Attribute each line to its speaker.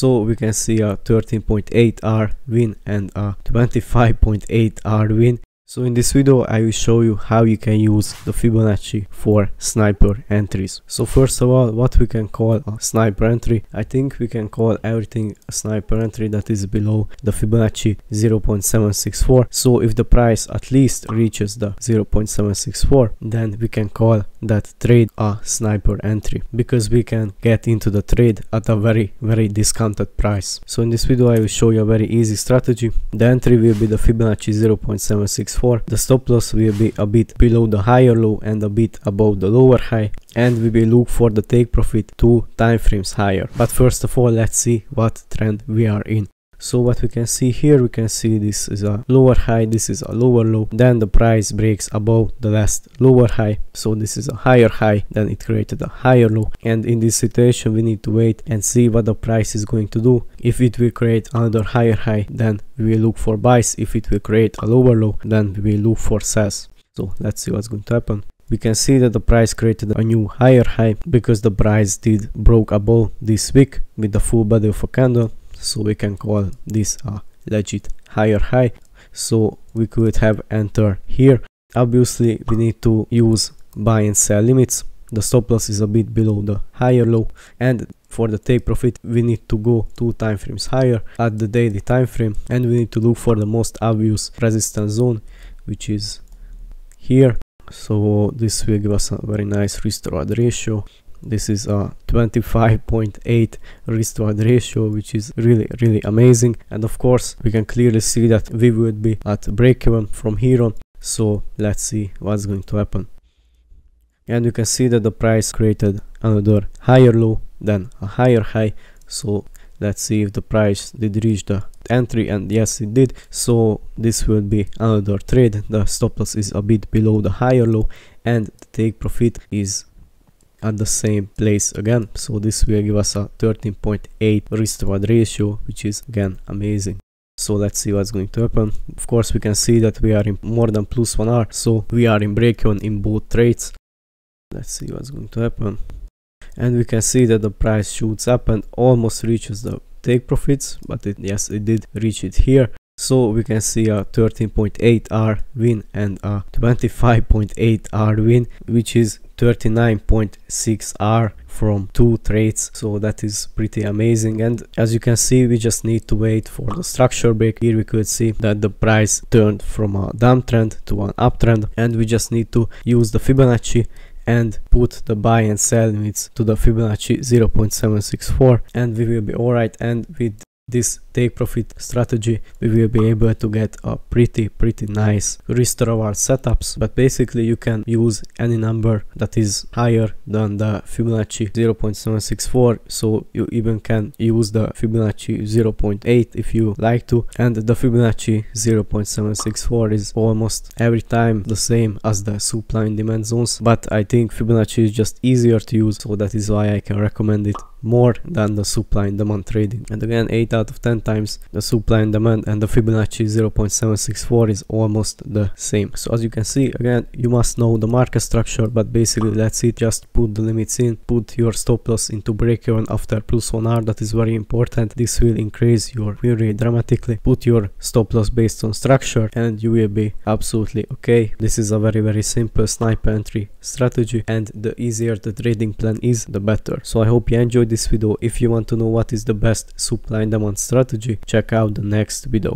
Speaker 1: so we can see a 13.8 R win and a 25.8 R win so in this video I will show you how you can use the Fibonacci for sniper entries. So first of all what we can call a sniper entry. I think we can call everything a sniper entry that is below the Fibonacci 0.764. So if the price at least reaches the 0.764 then we can call that trade a sniper entry because we can get into the trade at a very very discounted price. So in this video I will show you a very easy strategy. The entry will be the Fibonacci 0.764 the stop loss will be a bit below the higher low and a bit above the lower high and we will look for the take profit two time frames higher but first of all let's see what trend we are in so what we can see here we can see this is a lower high this is a lower low then the price breaks above the last lower high. So this is a higher high then it created a higher low. And in this situation we need to wait and see what the price is going to do. If it will create another higher high then we will look for buys. If it will create a lower low then we will look for sells. So let's see what's going to happen. We can see that the price created a new higher high because the price did broke above this wick with the full body of a candle so we can call this a legit higher high so we could have enter here. Obviously we need to use buy and sell limits. The stop loss is a bit below the higher low and for the take profit we need to go two time frames higher at the daily time frame and we need to look for the most obvious resistance zone which is here. So this will give us a very nice risk reward ratio this is a 25.8 risk reward ratio which is really really amazing. And of course we can clearly see that we would be at break even from here on. So let's see what's going to happen. And you can see that the price created another higher low than a higher high. So let's see if the price did reach the entry. And yes it did. So this will be another trade. The stop loss is a bit below the higher low. And the take profit is at the same place again. So this will give us a 13.8 risk reward ratio which is again amazing. So let's see what's going to happen. Of course we can see that we are in more than plus one R so we are in break even in both trades. Let's see what's going to happen. And we can see that the price shoots up and almost reaches the take profits but it, yes it did reach it here so we can see a 13.8 R win and a 25.8 R win which is 39.6 R from two trades. So that is pretty amazing. And as you can see we just need to wait for the structure break. Here we could see that the price turned from a downtrend to an uptrend and we just need to use the Fibonacci and put the buy and sell limits to the Fibonacci 0.764 and we will be alright and with this take profit strategy we will be able to get a pretty pretty nice risk reward setups. But basically you can use any number that is higher than the Fibonacci 0.764 so you even can use the Fibonacci 0.8 if you like to. And the Fibonacci 0.764 is almost every time the same as the supply and demand zones. But I think Fibonacci is just easier to use. So that is why I can recommend it more than the supply and demand trading. And again 8 out of 10 times the supply and demand and the Fibonacci 0.764 is almost the same. So as you can see again you must know the market structure but basically that's it just put the limits in put your stop loss into break even after plus 1 R that is very important. This will increase your win rate dramatically. Put your stop loss based on structure and you will be absolutely okay. This is a very very simple sniper entry strategy and the easier the trading plan is the better. So i hope you enjoyed this video. If you want to know what is the best supply and demand strategy. Check out the next video